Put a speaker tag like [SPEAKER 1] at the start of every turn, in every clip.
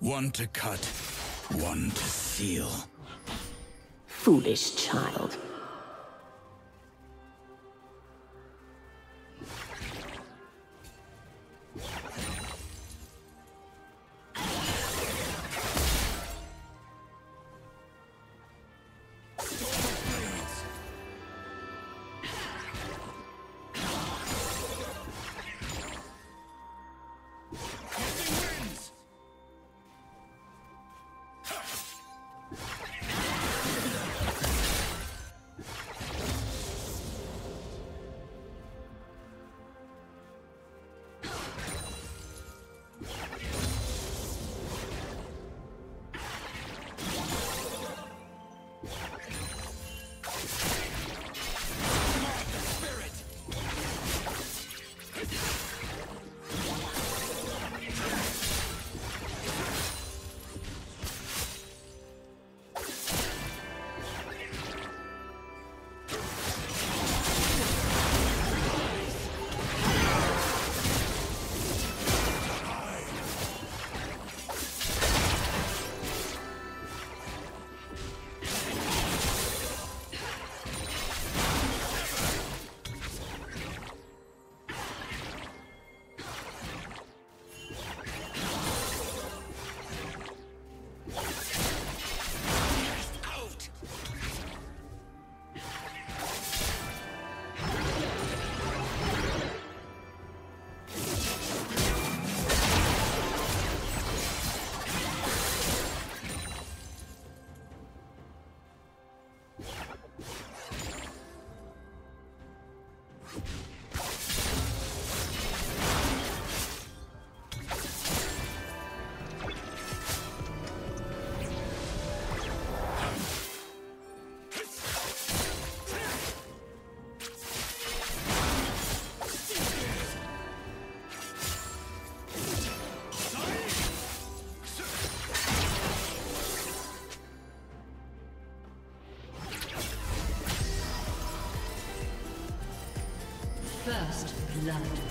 [SPEAKER 1] One to cut, one to seal.
[SPEAKER 2] Foolish child.
[SPEAKER 3] First blood.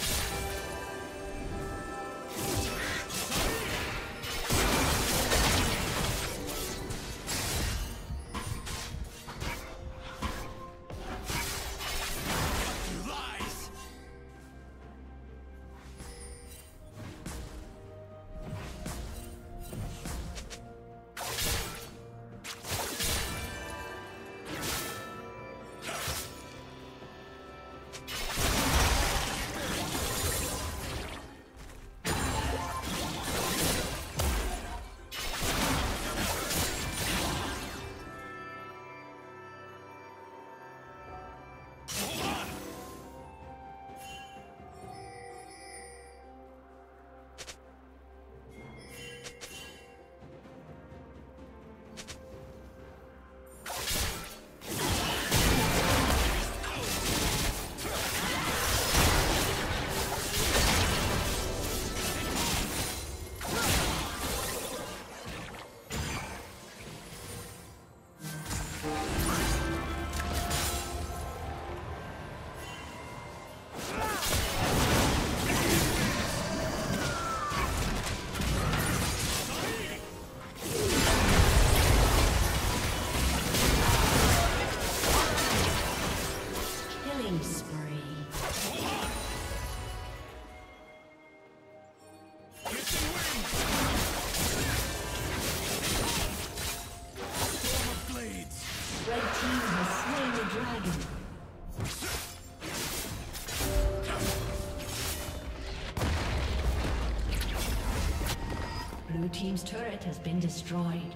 [SPEAKER 3] Has been destroyed.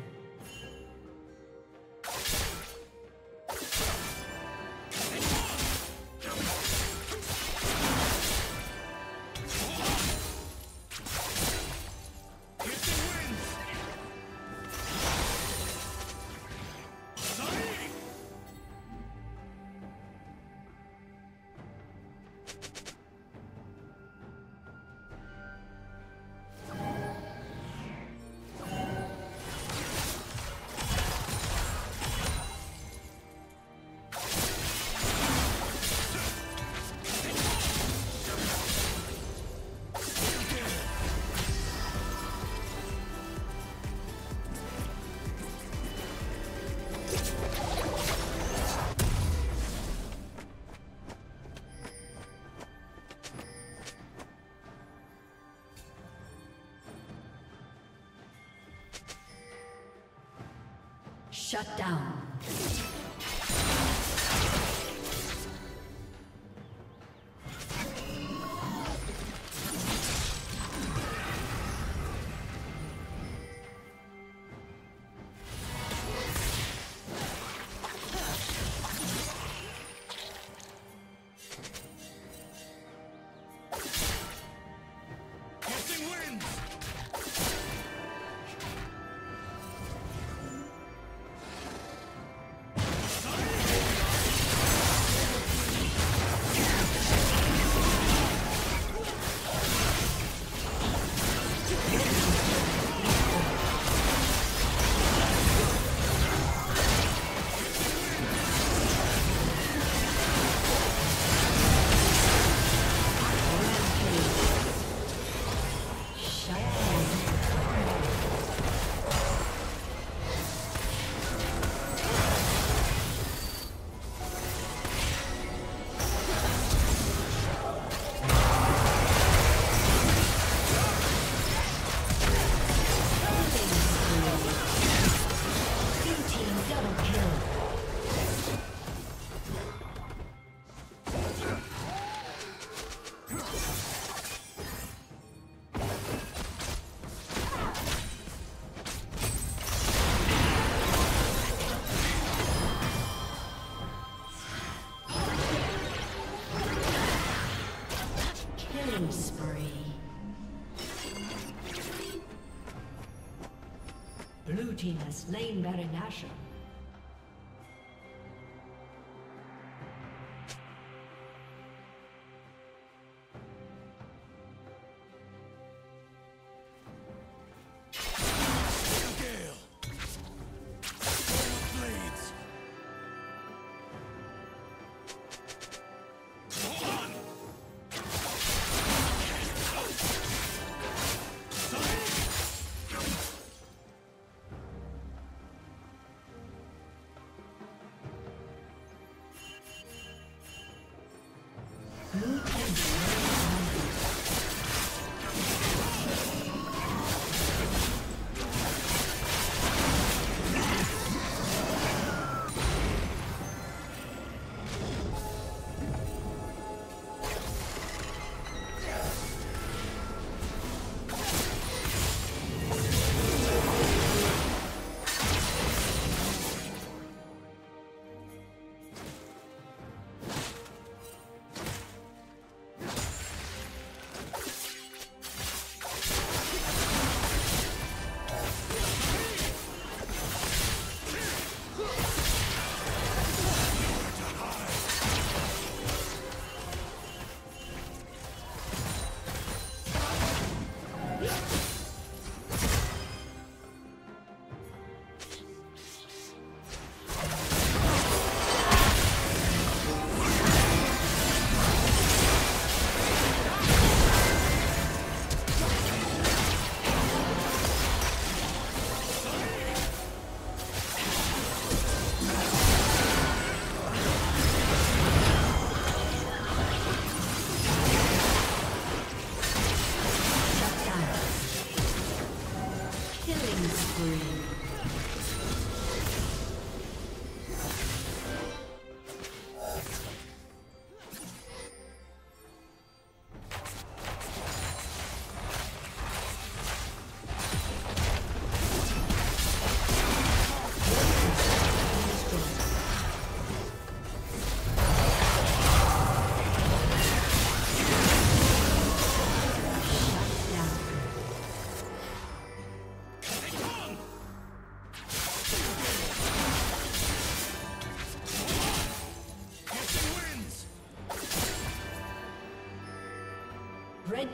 [SPEAKER 3] Shut down. slain Baron Nashor.